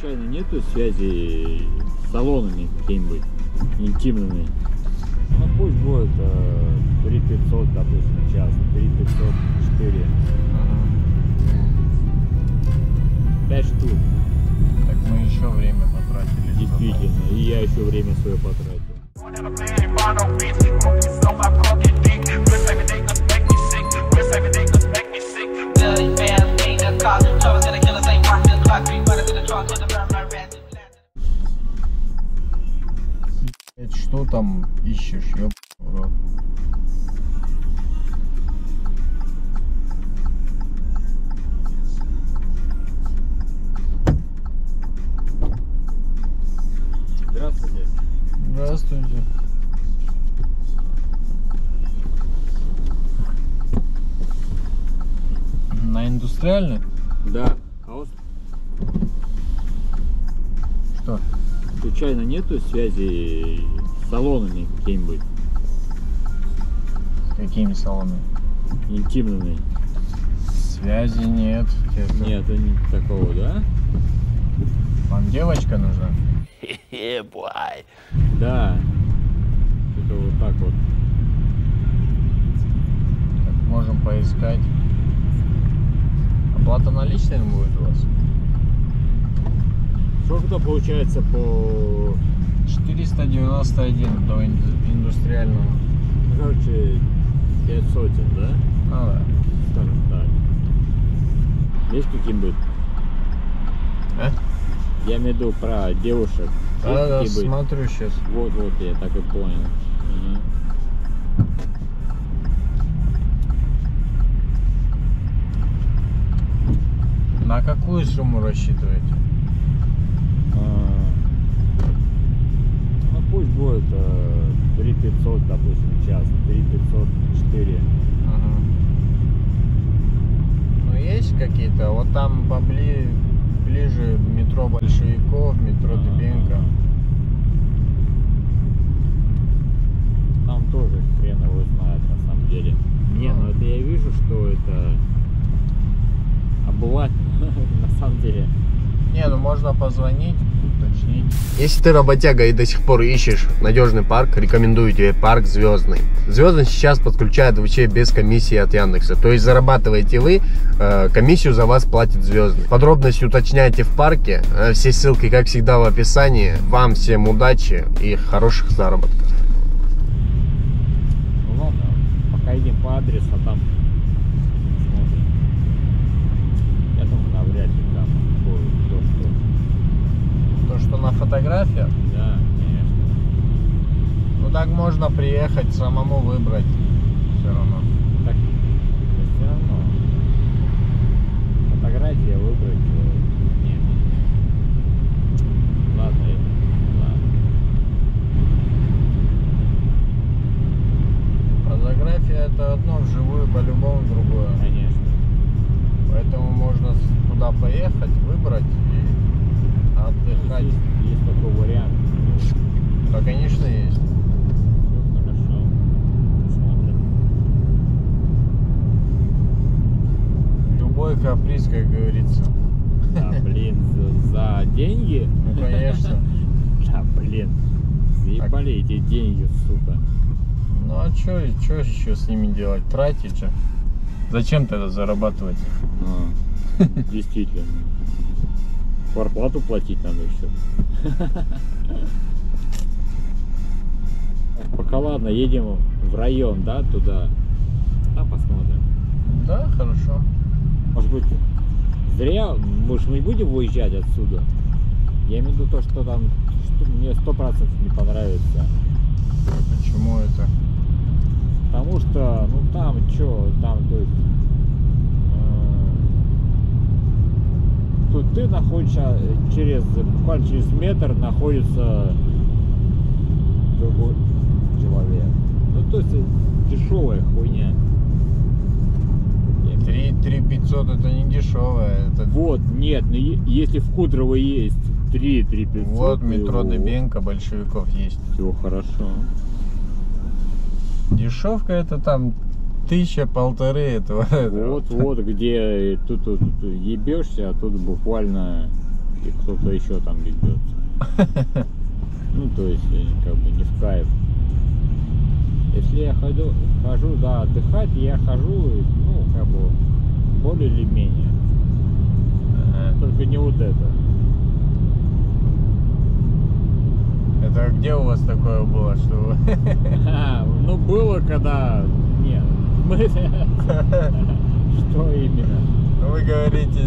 Случайно нету связи с салонами какими-нибудь интимными? Ну пусть будет э, 3500, допустим, час, 3500, 4, 5 штук, Так мы еще время потратили. действительно, и я еще время свое потратил. Что там ищешь, ёб рот? Здравствуйте. Здравствуйте. На индустриальный? Да, а вас Что? случайно нету связи салонами какими-нибудь Какими салонами? интимными? Связи нет. Честно. Нет, не такого, да? Вам девочка нужна? Да. Это вот так вот. Так, можем поискать. Оплата наличными будет у вас? Сколько получается по, 491 до инду- индустриального. короче, 5 сотен, да? Ну да. Скажем так. Есть какие-нибудь? А? Я имею в виду про девушек. Да, да, смотрю сейчас. Вот, вот, я так и понял. На какую сумму рассчитываете? Пусть будет э, 3500, допустим, час, 3500, 4. Ага. Ну есть какие-то? Вот там побли... ближе метро Большевиков, метро Ага. Дыбенко. Там тоже хрен его знает на самом деле. Не, ну это я вижу, что это обыватель на самом деле. Не, ну можно позвонить. Если ты работяга и до сих пор ищешь надежный парк, рекомендую тебе парк Звездный. Звездный сейчас подключает вообще без комиссии от Яндекса. То есть зарабатываете вы, э, комиссию за вас платит Звездный. Подробности уточняйте в парке. Э, Все ссылки, как всегда, в описании. Вам всем удачи и хороших заработков. Ну ладно, пока едем по адресу, а там фотографиях, Да, конечно. ну так можно приехать, самому выбрать. Все равно. Так, все равно. Фотография выбрать э, нет. Ладно. Фотография это одно, вживую по-любому другое. Конечно. Поэтому можно туда поехать, выбрать отдыхать. Есть, есть такой вариант. Да, конечно, есть. Любой каприз, как говорится. Да, блин, за, за деньги? Ну, конечно. Да, блин. Заебали эти деньги, сука. Ну а что еще с ними делать? Тратить же. Зачем тогда зарабатывать? А, Действительно. Кварплату платить надо еще. Пока ладно, едем в район, да, туда. А посмотрим. Да, хорошо. Может быть, зря, может, мы не будем выезжать отсюда? Я имею в виду то, что там, что мне сто процентов не понравится. Почему это? Потому что, ну там, что, там, то есть, тут ты находишься через, буквально через метр находится другой человек. Ну, то есть, дешевая хуйня. Я имею- 3, 3 500 это не дешевое. Это Вот, нет, ну е- если в Кудрово есть 3 3 500, вот метро Дыбенко, большевиков есть. Все хорошо. Дешевка это там тысяча, полторы этого. Вот, вот, где тут, тут ебешься, а тут буквально и кто-то еще там ведется. Ну, то есть, э, как бы не в кайф. Если я хожу, хожу, да, отдыхать, я хожу, ну, как бы, более или менее. Ага. Только не вот это. Это где у вас такое было, что вы... А, ну, было когда... Нет. Что именно? Ну, Вы говорите,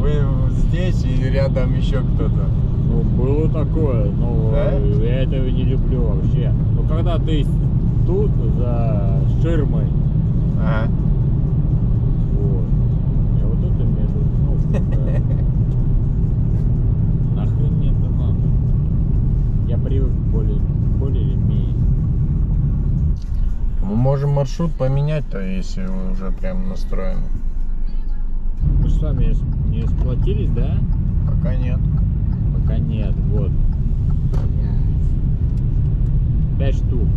вы здесь и рядом еще кто-то. Ну, было такое, но Да? я этого не люблю вообще. Но когда ты тут, за ширмой, Ага. вот, я вот это мне, ну, как-то, нахрен мне это надо. Я привык более, более или менее. Мы можем маршрут поменять-то, если вы уже прям настроены. Мы с вами не сплотились, да? Пока нет. Пока нет, вот. Пять штук.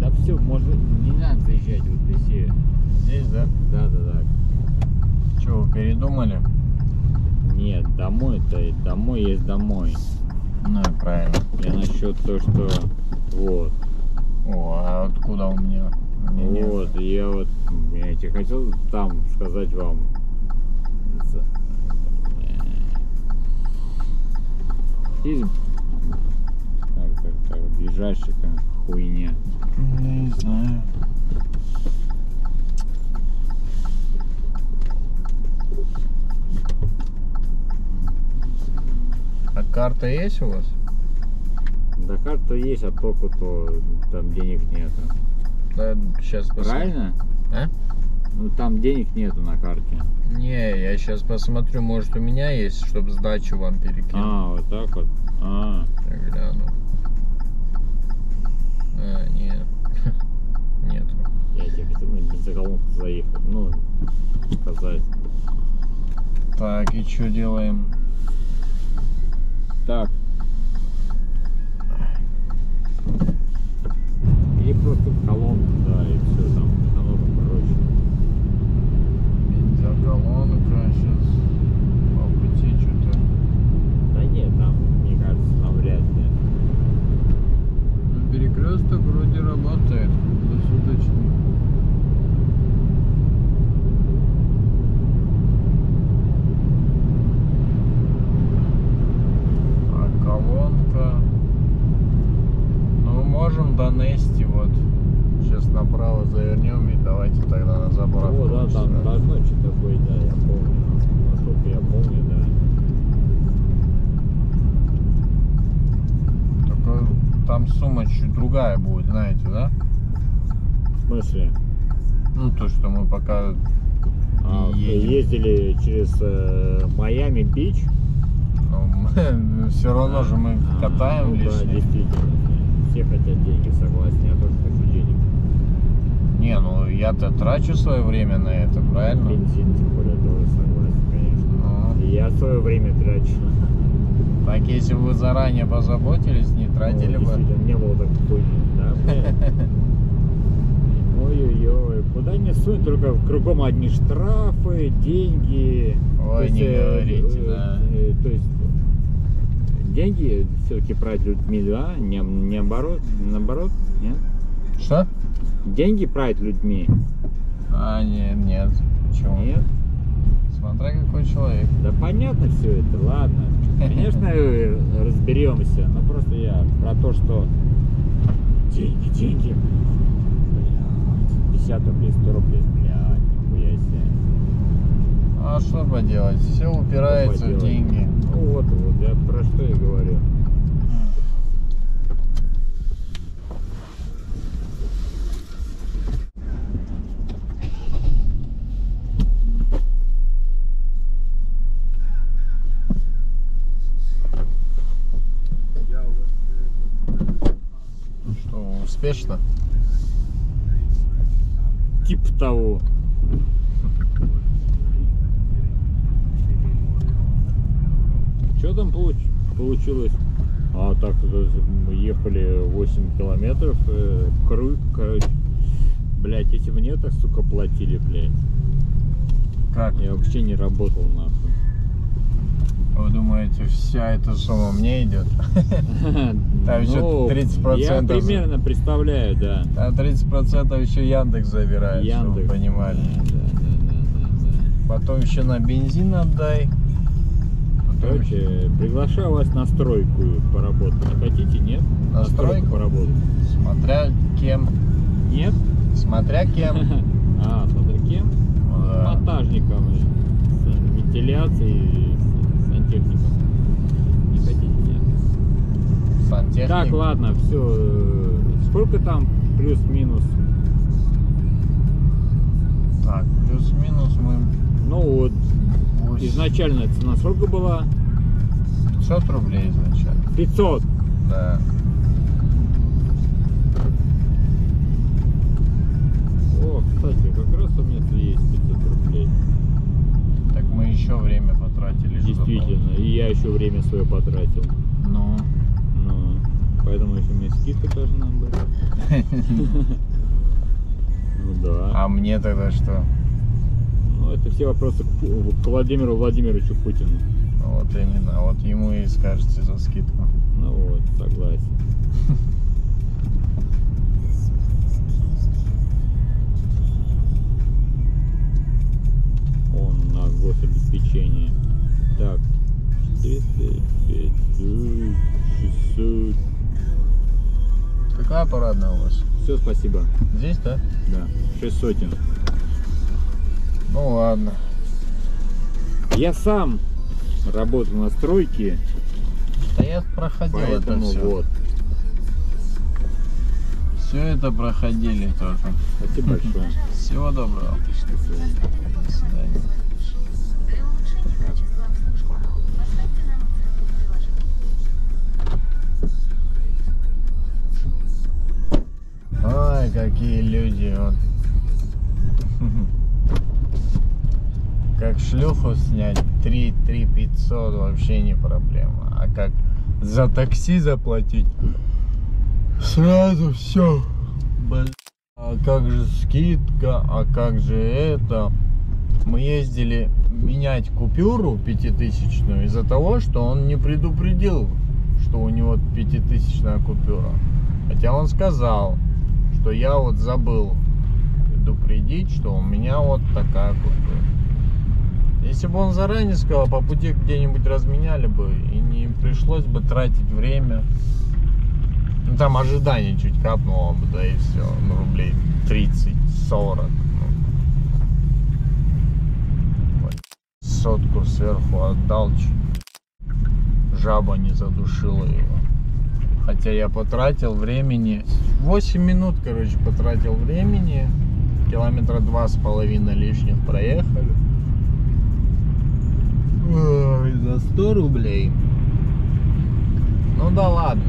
Да все, может, не надо заезжать вот если... Здесь, да? Да, да, да. Че, вы передумали? Нет, домой-то, домой есть домой. Ну и правильно. Я насчет то, что вот. О, а откуда у меня? У меня нет. Вот, я вот, я тебе хотел там сказать вам. Есть как, как, как ближайшая хуйня. Не знаю. Карта есть у вас? Да карта есть, а только то там денег нету. Да, сейчас посмотрю. Правильно? А? Ну там денег нету на карте. Не, я сейчас посмотрю, может у меня есть, чтобы сдачу вам перекинуть. А, вот так вот. А, Я гляну. А, нет. Нету. я тебе хотел на бензоколонку заехать. Ну, сказать. Так, и что делаем? Так. Или просто в колонку, да, и все там намного проще. Бензоколонка сейчас по пути что-то. Да нет, там, мне кажется, там вряд ли. Ну, перекресток вроде работает круглосуточно. А колонка. Ну, донести вот. Сейчас направо завернем и давайте тогда на заправку. О, да, там должно что-то быть, да, я помню. Насколько я помню, да. Только там сумма чуть другая будет, знаете, да? В смысле? Ну, то, что мы пока А, едем. ездили через э, Майами-Бич? Ну, все равно же мы А, катаем Да, лишнее. действительно. Все хотят денег, согласен. Я тоже хочу денег. Не, ну я-то трачу свое время на это, правильно? Бензин, тем более, тоже согласен, конечно. Ну, И я свое время трачу. так если бы вы заранее позаботились, не тратили Ну, бы. Не было такой хуйни, да? Ой-ой-ой, куда не сунь, только кругом одни штрафы, деньги. Ой, То есть, не э, говорите, э, да. э, То есть деньги все-таки брать людьми, да? Не, не оборот, наоборот, нет? Что? Деньги брать людьми, А, нет, нет. Почему? нет? Смотря какой человек. Да понятно все это, ладно. Конечно, разберемся, но просто я про то, что деньги, деньги. Блядь, 50 рублей, 100 рублей, блядь, нихуя себе. А что поделать? Все упирается в деньги. Вот, вот, я про что и говорю. Что, успешно? Тип того. Что там получ- получилось? А так мы ехали 8 километров, э, круг, короче. Блять, если бы мне так, сука, платили, блядь. Как? Я вообще не работал нахуй. Вы думаете, вся эта сумма мне идет? Там еще Ну, 30% Я за- примерно представляю, да. А 30% еще Яндекс забирает, чтобы вы понимали. Потом еще на бензин отдай. Короче, приглашаю вас на стройку поработать. Хотите, нет? На стройку? поработать. Смотря кем. Нет? Смотря кем. А, смотря кем? Да. Монтажником, с вентиляцией, с сантехником. Не хотите, нет? Сантехник. Так, ладно, все. Сколько там плюс-минус? Так, плюс-минус мы Ну вот, восемь- изначальная цена сколько была? 500 рублей изначально. 500. Да. О, кстати, как раз у меня есть 500 рублей. Так мы еще время потратили. Действительно, и я еще время свое потратил. Ну, Ну, поэтому еще мне скидка должна быть. Ну да. а мне тогда что? Ну, это все вопросы к, Владимиру Владимировичу Путину. Вот именно. Вот ему и скажете за скидку. Ну вот, согласен. Он на гособеспечение. Так, 400, 500, 600. Какая парадная у вас? Все, спасибо. Здесь, да? Да, 6 сотен. Ну ладно. Я сам работал на стройке, Да я проходил это поэтому все. вот. Все это проходили тоже. Спасибо большое. Всего доброго. До свидания. Ай, какие люди, вот. Как шлюху снять 3 3 500 вообще не проблема. А как за такси заплатить сразу все. А как же скидка, а как же это? Мы ездили менять купюру пятитысячную из-за того, что он не предупредил, что у него пятитысячная купюра. Хотя он сказал, что я вот забыл предупредить, что у меня вот такая купюра. Если бы он заранее сказал, по пути где-нибудь разменяли бы и не пришлось бы тратить время. Ну там ожидание чуть капнуло бы, да и все. Ну рублей 30-40. Ну. Сотку сверху отдал. Жаба не задушила его. Хотя я потратил времени 8 минут, короче, потратил времени. Километра два с половиной лишних проехали. Ой, за 100 рублей. Ну да ладно.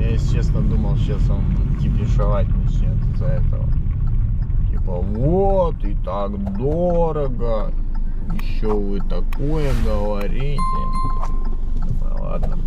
Я, если честно, думал, сейчас он кипишевать начнет из-за этого. Типа, вот, и так дорого. Еще вы такое говорите. Думаю, ладно.